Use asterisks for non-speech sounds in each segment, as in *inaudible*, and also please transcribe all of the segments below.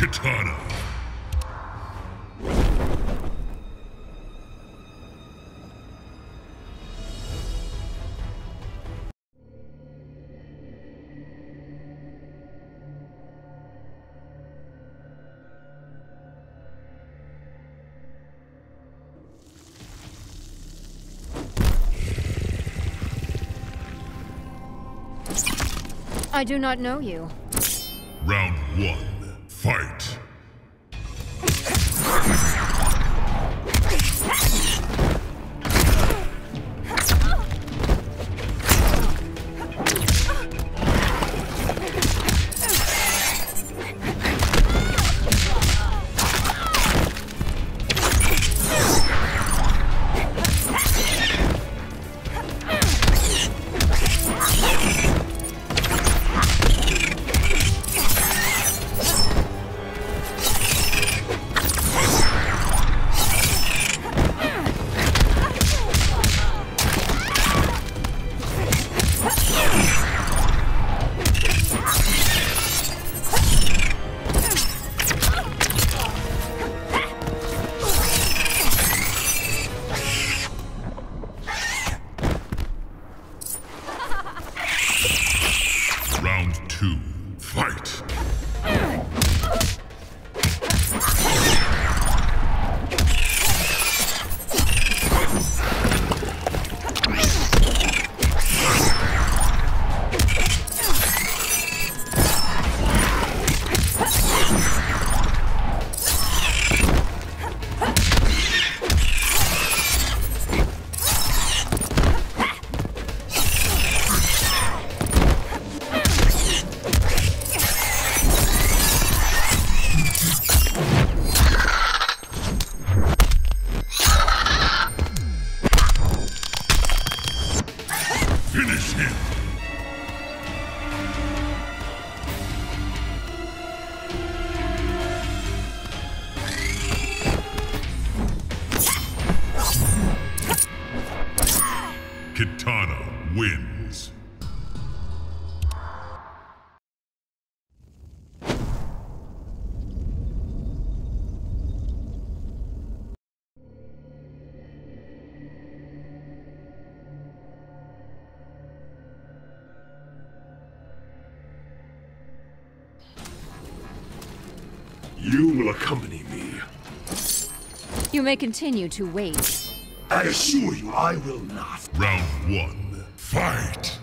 Kitana. I do not know you. Round one. Fight. Finish him. You will accompany me. You may continue to wait. I assure you I will not. Round one. Fight.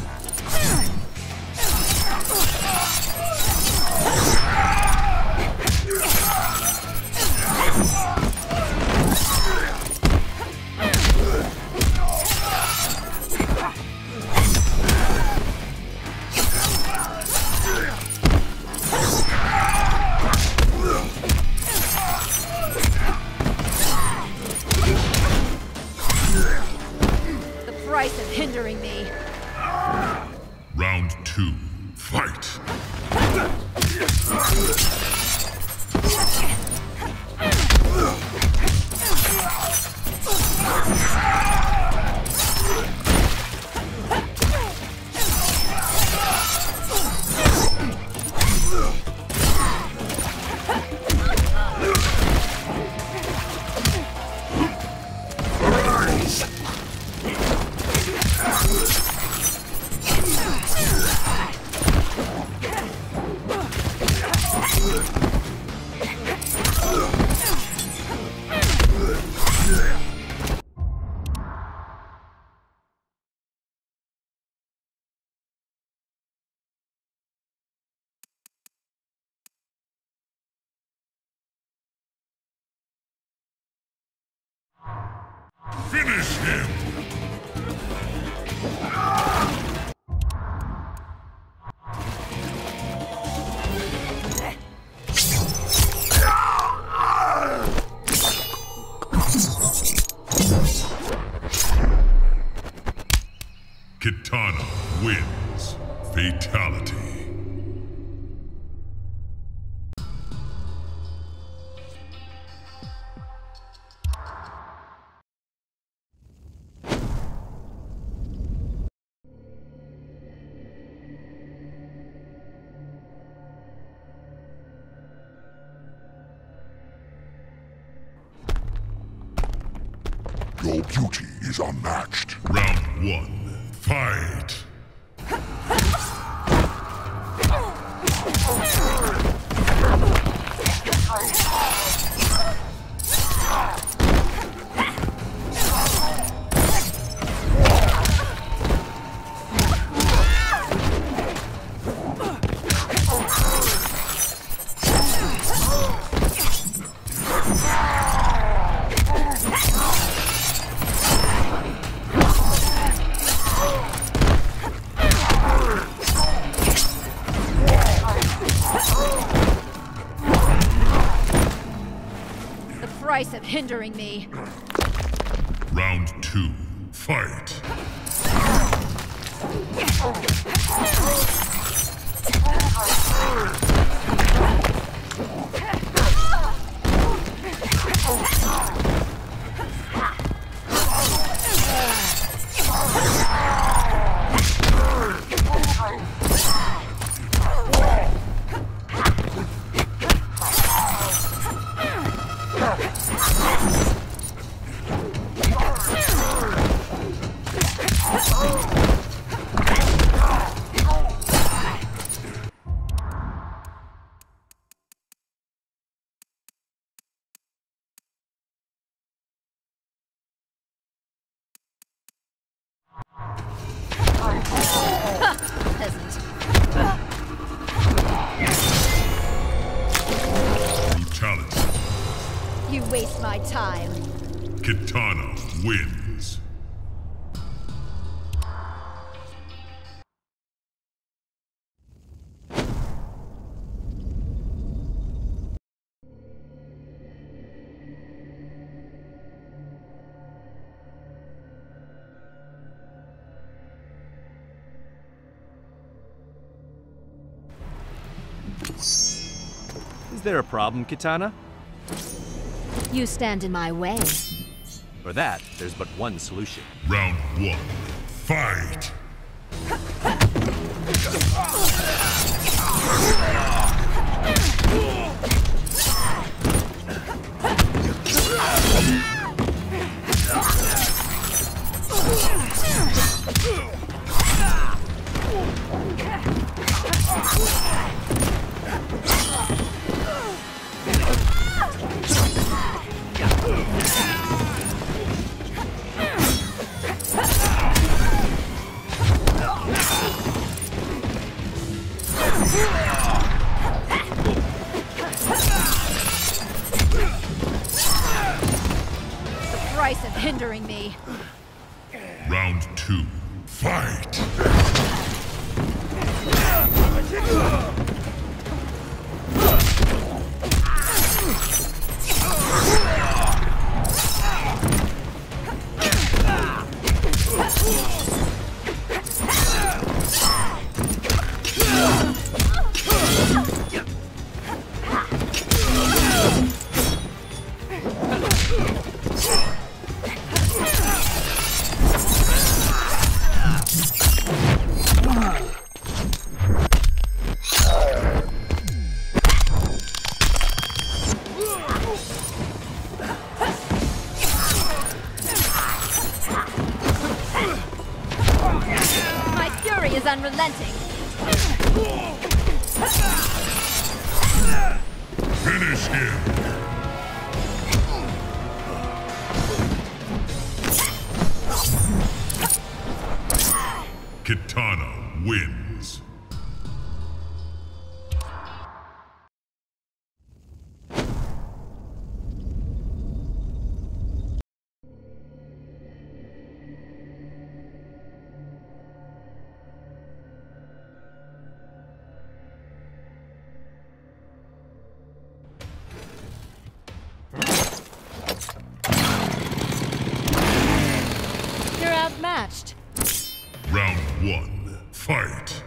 *laughs* hindering me. Round two. Finish him. Beauty is unmatched. Round one, fight! The price of hindering me. Round two, fight! *laughs* You waste my time. Kitana wins. Is there a problem, Kitana? You stand in my way. For that, there's but one solution. Round one, fight! *laughs* hindering me. Round two, fight! Unrelenting. Finish him! Kitana wins. Outmatched. Round one, fight!